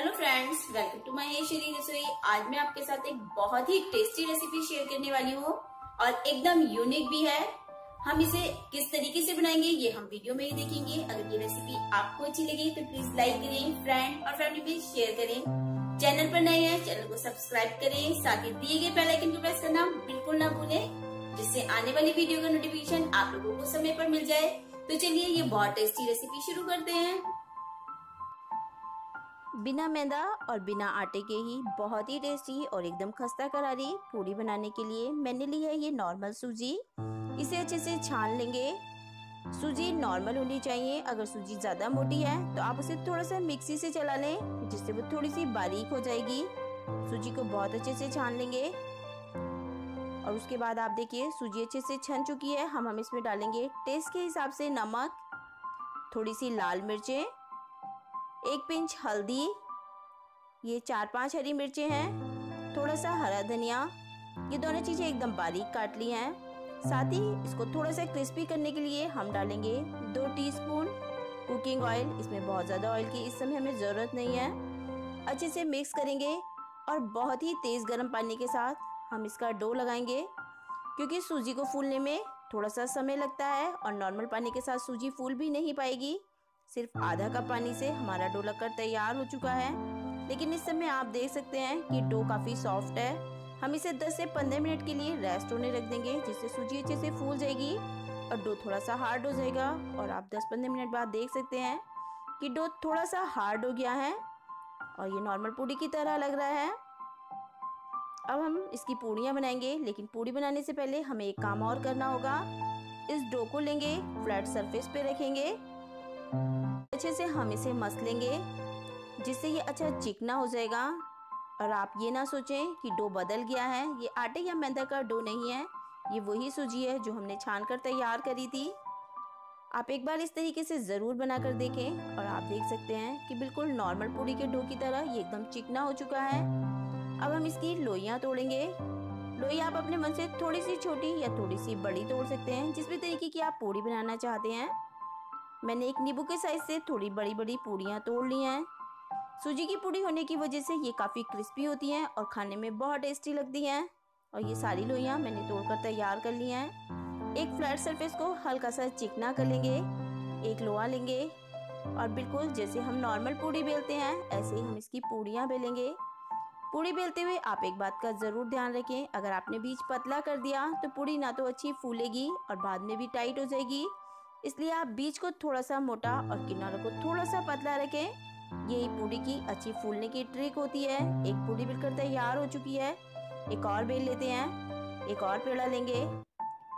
Hello friends welcome to my Shri Rasoi आज मैं आपके साथ एक बहुत ही टेस्टी रेसिपी शेयर करने वाली हूँ और एकदम यूनिक भी है। हम इसे किस तरीके से बनाएँगे, ये हम वीडियो में ही देखेंगे। अगर ये रेसिपी आपको अच्छी लगी तो प्लीज़ लाइक करें फ्रेंड और फैमिली में शेयर करें। चैनल पर नए हैं चैनल को सब्सक्राइब करें। साथ ही दिए गए बेल को प्रेस करना बिल्कुल ना भूलें, जिससे आने वाली वीडियो का नोटिफिकेशन आप लोगों को समय पर मिल जाए। तो चलिए ये बहुत टेस्टी रेसिपी शुरू करते हैं। बिना मैदा और बिना आटे के ही बहुत ही टेस्टी और एकदम खस्ता करारी पूरी बनाने के लिए मैंने ली है ये नॉर्मल सूजी इसे अच्छे से छान लेंगे। सूजी नॉर्मल होनी चाहिए। अगर सूजी ज़्यादा मोटी है तो आप उसे थोड़ा सा मिक्सी से चला लें, जिससे वो थोड़ी सी बारीक हो जाएगी। सूजी को बहुत अच्छे से छान लेंगे। और उसके बाद आप देखिए सूजी अच्छे से छन चुकी है। हम हम इसमें डालेंगे टेस्ट के हिसाब से नमक, थोड़ी सी लाल मिर्चें एक पिंच हल्दी, ये चार पाँच हरी मिर्चें हैं थोड़ा सा हरा धनिया, ये दोनों चीज़ें एकदम बारीक काट ली हैं। साथ ही इसको थोड़ा सा क्रिस्पी करने के लिए हम डालेंगे दो टीस्पून कुकिंग ऑयल। इसमें बहुत ज़्यादा ऑयल की इस समय हमें ज़रूरत नहीं है। अच्छे से मिक्स करेंगे और बहुत ही तेज़ गर्म पानी के साथ हम इसका डो लगाएँगे, क्योंकि सूजी को फूलने में थोड़ा सा समय लगता है और नॉर्मल पानी के साथ सूजी फूल भी नहीं पाएगी। सिर्फ़ आधा कप पानी से हमारा डो लगकर तैयार हो चुका है। लेकिन इस समय आप देख सकते हैं कि डो काफ़ी सॉफ्ट है। हम इसे 10 से 15 मिनट के लिए रेस्ट होने रख देंगे, जिससे सूजी अच्छे से फूल जाएगी और डो थोड़ा सा हार्ड हो जाएगा। और आप 10-15 मिनट बाद देख सकते हैं कि डो थोड़ा सा हार्ड हो गया है और ये नॉर्मल पूड़ी की तरह लग रहा है। अब हम इसकी पूड़ियाँ बनाएँगे, लेकिन पूड़ी बनाने से पहले हमें एक काम और करना होगा। इस डो को लेंगे फ्लैट सरफेस पे रखेंगे। अच्छे से हम इसे मस लेंगे, जिससे ये अच्छा चिकना हो जाएगा। और आप ये ना सोचें कि डो बदल गया है। ये आटे या मैदा का डो नहीं है, ये वही सूजी है जो हमने छान कर तैयार करी थी। आप एक बार इस तरीके से ज़रूर बनाकर देखें और आप देख सकते हैं कि बिल्कुल नॉर्मल पूड़ी के डो की तरह ये एकदम चिकना हो चुका है। अब हम इसकी लोइयाँ तोड़ेंगे। लोई आप अपने मन से थोड़ी सी छोटी या थोड़ी सी बड़ी तोड़ सकते हैं, जिस भी तरीके की आप पूड़ी बनाना चाहते हैं। मैंने एक नींबू के साइज़ से थोड़ी बड़ी बड़ी पूड़ियाँ तोड़ ली हैं। सूजी की पूड़ी होने की वजह से ये काफ़ी क्रिस्पी होती हैं और खाने में बहुत टेस्टी लगती हैं। और ये सारी लोइयाँ मैंने तोड़कर तैयार कर ली हैं। एक फ्लैट सरफेस को हल्का सा चिकना कर लेंगे, एक लोहा लेंगे और बिल्कुल जैसे हम नॉर्मल पूड़ी बेलते हैं, ऐसे ही हम इसकी पूड़ियाँ बेलेंगे। पूड़ी बेलते हुए आप एक बात का ज़रूर ध्यान रखें, अगर आपने बीच पतला कर दिया तो पूड़ी ना तो अच्छी फूलेगी और बाद में भी टाइट हो जाएगी। इसलिए आप बीज को थोड़ा सा मोटा और किनारों को थोड़ा सा पतला रखें। यही पूड़ी की अच्छी फूलने की ट्रिक होती है। एक पूड़ी बिल्कुल तैयार हो चुकी है। एक और बेल लेते हैं। एक और पेड़ा लेंगे।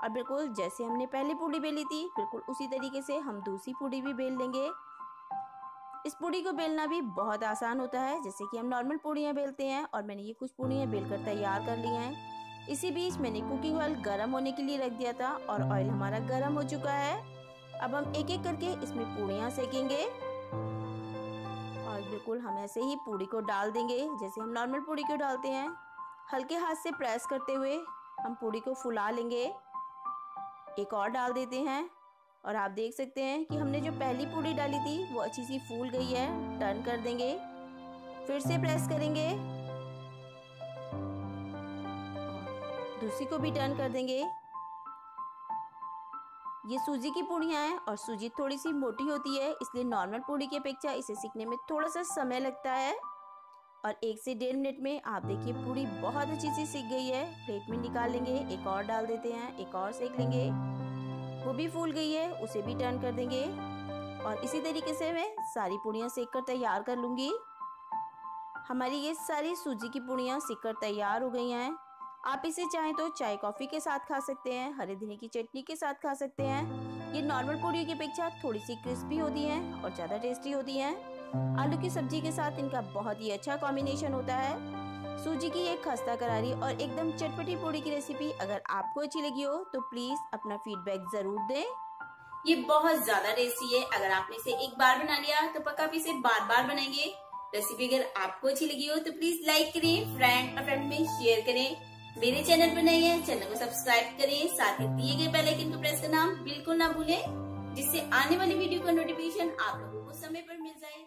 और बिल्कुल जैसे हमने पहली पूड़ी बेली थी, बिल्कुल उसी तरीके से हम दूसरी पूड़ी भी बेल लेंगे। इस पूड़ी को बेलना भी बहुत आसान होता है, जैसे कि हम नॉर्मल पूड़ियाँ बेलते हैं और मैंने ये कुछ पूड़ियाँ बेल कर तैयार कर ली हैं। इसी बीच मैंने कुकिंग ऑयल गर्म होने के लिए रख दिया था और ऑयल हमारा गर्म हो चुका है। अब हम एक एक करके इसमें पूड़ियाँ सेकेंगे। और बिल्कुल हम ऐसे ही पूड़ी को डाल देंगे, जैसे हम नॉर्मल पूड़ी को डालते हैं। हल्के हाथ से प्रेस करते हुए हम पूड़ी को फुला लेंगे। एक और डाल देते हैं। और आप देख सकते हैं कि हमने जो पहली पूड़ी डाली थी, वो अच्छी सी फूल गई है। टर्न कर देंगे। फिर से प्रेस करेंगे। दूसरी को भी टर्न कर देंगे। ये सूजी की पूड़ियाँ हैं और सूजी थोड़ी सी मोटी होती है, इसलिए नॉर्मल पूड़ी की अपेक्षा इसे सीखने में थोड़ा सा समय लगता है। और एक से डेढ़ मिनट में आप देखिए पूड़ी बहुत अच्छी सी सीख गई है। प्लेट में निकाल लेंगे, एक और डाल देते हैं, एक और सेक लेंगे। वो भी फूल गई है, उसे भी टर्न कर देंगे। और इसी तरीके से मैं सारी पूड़ियाँ सेक कर तैयार कर लूँगी। हमारी ये सारी सूजी की पूड़ियाँ सीख कर तैयार हो गई हैं। आप इसे चाहें तो चाय कॉफ़ी के साथ खा सकते हैं, हरे धनिया की चटनी के साथ खा सकते हैं। ये नॉर्मल पूरी की अपेक्षा थोड़ी सी क्रिस्पी होती है और ज़्यादा टेस्टी होती है। आलू की सब्ज़ी के साथ इनका बहुत ही अच्छा कॉम्बिनेशन होता है। सूजी की एक खस्ता करारी और एकदम चटपटी पूड़ी की रेसिपी अगर आपको अच्छी लगी हो तो प्लीज़ अपना फीडबैक ज़रूर दें। ये बहुत ज़्यादा टेस्टी है। अगर आपने इसे एक बार बना लिया तो पक्का आप इसे बार बार बनाएँगे। रेसिपी अगर आपको अच्छी लगी हो तो प्लीज़ लाइक करें फ्रेंड और फ्रेंड में शेयर करें। मेरे चैनल पर नए हैं, चैनल को सब्सक्राइब करें, साथ ही दिए गए बेल आइकन को प्रेस करना बिल्कुल ना भूलें, जिससे आने वाली वीडियो का नोटिफिकेशन आप लोगों को समय पर मिल जाए।